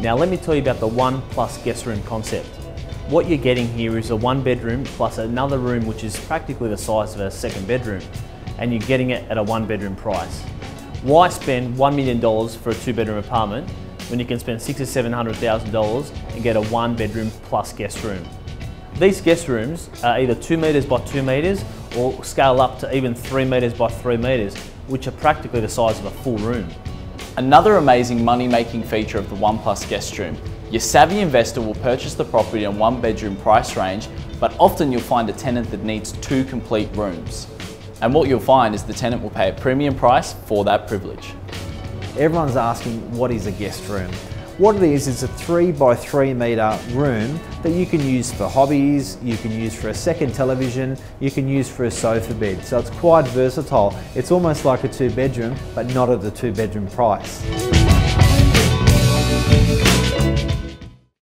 Now let me tell you about the one plus guest room concept. What you're getting here is a one bedroom plus another room which is practically the size of a second bedroom and you're getting it at a one bedroom price. Why spend $1 million for a two bedroom apartment when you can spend six or $700,000 and get a one bedroom plus guest room? These guest rooms are either two metres by two metres or scale up to even three metres by three metres, which are practically the size of a full room. Another amazing money-making feature of the One Plus guest room. Your savvy investor will purchase the property in one bedroom price range, but often you'll find a tenant that needs two complete rooms. And what you'll find is the tenant will pay a premium price for that privilege. Everyone's asking what is a guest room? What it is, is a three by three metre room that you can use for hobbies, you can use for a second television, you can use for a sofa bed. So it's quite versatile. It's almost like a two bedroom, but not at the two bedroom price.